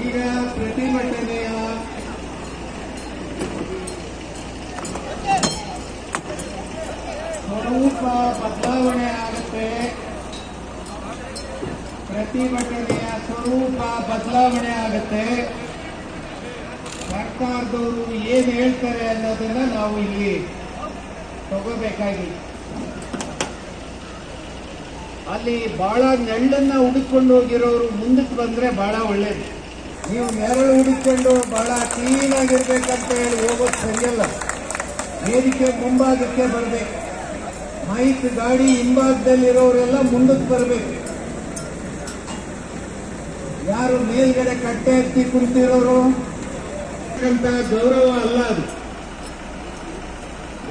ಈಗ ಪ್ರತಿಭಟನೆಯ ಸ್ವರೂಪ ಬದಲಾವಣೆ ಆಗುತ್ತೆ. ಪ್ರತಿಭಟನೆಯ ಸ್ವರೂಪ ಬದಲಾವಣೆ ಆಗುತ್ತೆ. ಸರ್ಕಾರದವರು ಏನು ಹೇಳ್ತಾರೆ ಅನ್ನೋದನ್ನ ನಾವು ಇಲ್ಲಿ ತಗೋಬೇಕಾಗಿ ಅಲ್ಲಿ ಬಹಳ ನೆಳ್ಳನ್ನ ಹುಡುಕೊಂಡು ಹೋಗಿರೋರು ಮುಂದಕ್ಕೆ ಬಂದ್ರೆ ಬಹಳ ಒಳ್ಳೇದು. ನೀವು ನೆರಳು ಹುಡುಕೊಂಡು ಬಹಳ ಕ್ಲೀನ್ ಆಗಿರ್ಬೇಕಂತ ಹೇಳಿ ಹೋಗೋದು ಸರಿಯಲ್ಲ. ವೇದಿಕೆ ಮುಂಭಾಗಕ್ಕೆ ಬರಬೇಕು. ಮೈಕ್, ಗಾಡಿ ಹಿಂಭಾಗದಲ್ಲಿರೋರೆಲ್ಲ ಮುಂದಕ್ಕೆ ಬರಬೇಕು. ಯಾರು ಮೇಲ್ಗಡೆ ಕಟ್ಟೆ ಎತ್ತಿ ಕುಂತಿರೋರು? ಅಂತ ಗೌರವ ಅಲ್ಲ ಅದು.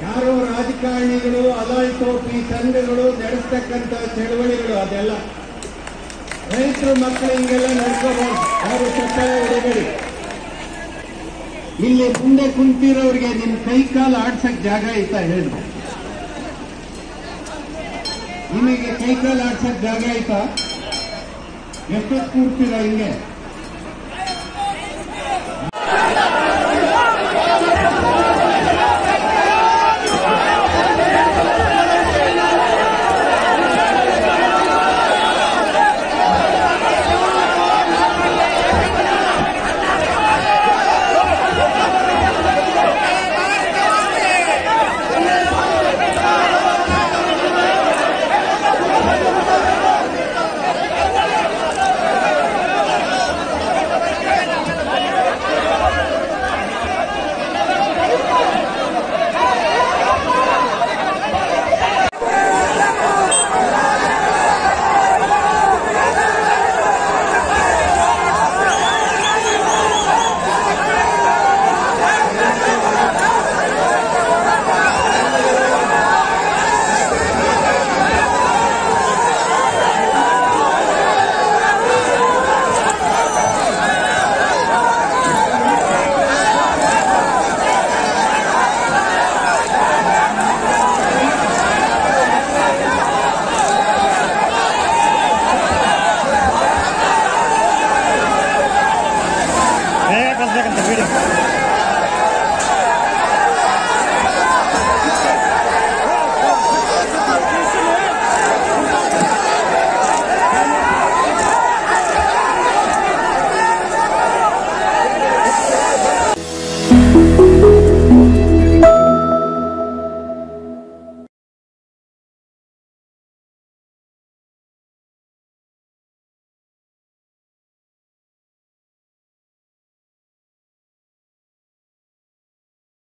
ಯಾರೋ ರಾಜಕಾರಣಿಗಳು ಅಲಾಲ್ಟೋಪಿ ಸಂಘಗಳು ನಡೆಸ್ತಕ್ಕಂಥ ಚಳವಳಿಗಳು ಅದೆಲ್ಲ. ರೈತರು ಮಕ್ಕಳು ಹಿಂಗೆಲ್ಲ ನಡ್ಕೋಬಾರ್ದು ಅವರು ಹೊಡಿಬೇಡಿ. ಇಲ್ಲಿ ಮುಂದೆ ಕುಂತಿರೋರಿಗೆ ನಿಮ್ ಕೈ ಕಾಲು ಆಡ್ಸಕ್ ಜಾಗ ಐತಾ ಹೇಳಿ ನಿಮಗೆ ಕೈ ಕಾಲು ಆಡ್ಸಕ್ ಜಾಗ ಐತಾ ಎಷ್ಟೊತ್ತು ಕೂರ್ತೀರಾ ಹಿಂಗೆ?